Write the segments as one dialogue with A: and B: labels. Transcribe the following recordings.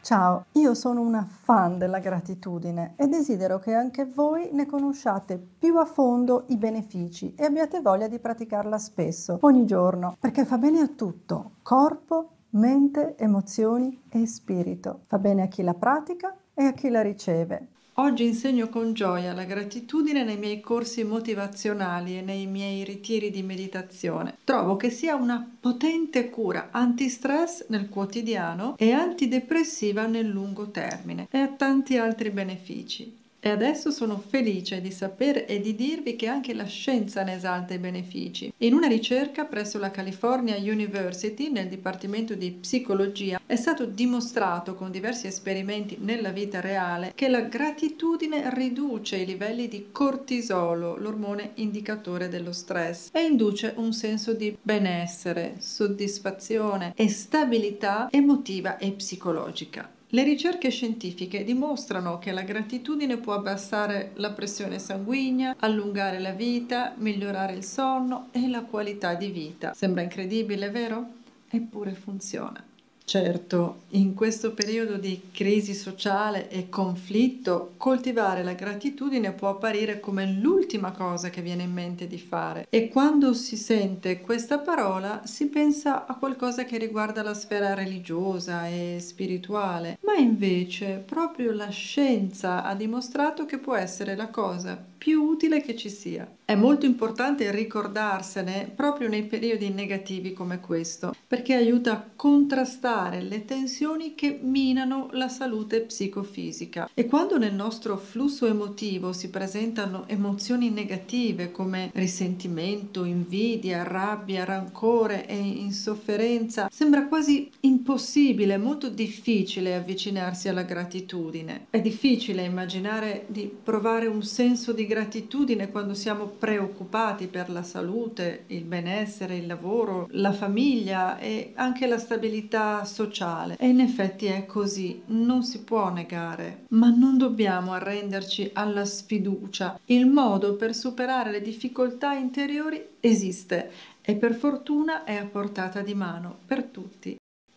A: Ciao, io sono una fan della gratitudine e desidero che anche voi ne conosciate più a fondo i benefici e abbiate voglia di praticarla spesso, ogni giorno, perché fa bene a tutto, corpo, mente, emozioni e spirito. Fa bene a chi la pratica e a chi la riceve.
B: Oggi insegno con gioia la gratitudine nei miei corsi motivazionali e nei miei ritiri di meditazione. Trovo che sia una potente cura antistress nel quotidiano e antidepressiva nel lungo termine e ha tanti altri benefici. E adesso sono felice di sapere e di dirvi che anche la scienza ne esalta i benefici. In una ricerca presso la California University nel Dipartimento di Psicologia è stato dimostrato con diversi esperimenti nella vita reale che la gratitudine riduce i livelli di cortisolo, l'ormone indicatore dello stress, e induce un senso di benessere, soddisfazione e stabilità emotiva e psicologica. Le ricerche scientifiche dimostrano che la gratitudine può abbassare la pressione sanguigna, allungare la vita, migliorare il sonno e la qualità di vita. Sembra incredibile, vero? Eppure funziona. Certo, in questo periodo di crisi sociale e conflitto, coltivare la gratitudine può apparire come l'ultima cosa che viene in mente di fare e quando si sente questa parola si pensa a qualcosa che riguarda la sfera religiosa e spirituale, ma invece proprio la scienza ha dimostrato che può essere la cosa più utile che ci sia. È molto importante ricordarsene proprio nei periodi negativi come questo, perché aiuta a contrastare le tensioni che minano la salute psicofisica. E quando nel nostro flusso emotivo si presentano emozioni negative come risentimento, invidia, rabbia, rancore e insofferenza, sembra quasi impossibile, molto difficile avvicinarsi alla gratitudine. È difficile immaginare di provare un senso di gratitudine quando siamo preoccupati per la salute, il benessere, il lavoro, la famiglia e anche la stabilità sociale. E in effetti è così, non si può negare, ma non dobbiamo arrenderci alla sfiducia. Il modo per superare le difficoltà interiori esiste e per fortuna è a portata di mano per tutti.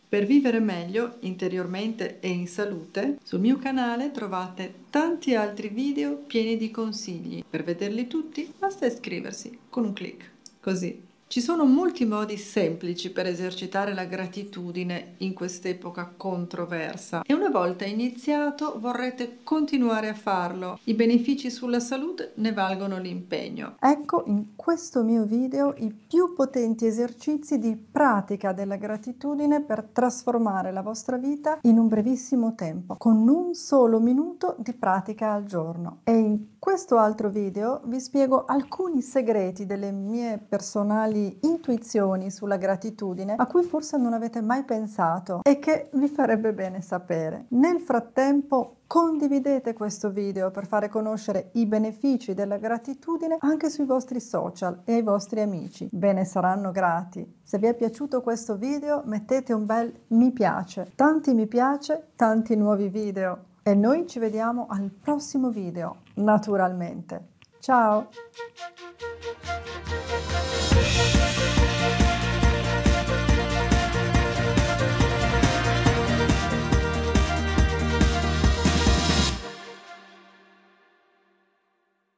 B: Per vivere meglio interiormente e in salute, sul mio canale trovate tanti altri video pieni di consigli. Per vederli tutti basta iscriversi con un clic. Così ci sono molti modi semplici per esercitare la gratitudine in quest'epoca controversa e una volta iniziato vorrete continuare a farlo. I benefici sulla salute ne valgono l'impegno.
A: Ecco in questo mio video i più potenti esercizi di pratica della gratitudine per trasformare la vostra vita in un brevissimo tempo, con un solo minuto di pratica al giorno. E in questo altro video vi spiego alcuni segreti delle mie personali intuizioni sulla gratitudine a cui forse non avete mai pensato e che vi farebbe bene sapere. Nel frattempo condividete questo video per fare conoscere i benefici della gratitudine anche sui vostri social e ai vostri amici. Bene saranno grati. Se vi è piaciuto questo video mettete un bel mi piace. Tanti mi piace, tanti nuovi video. E noi ci vediamo al prossimo video, naturalmente. Ciao!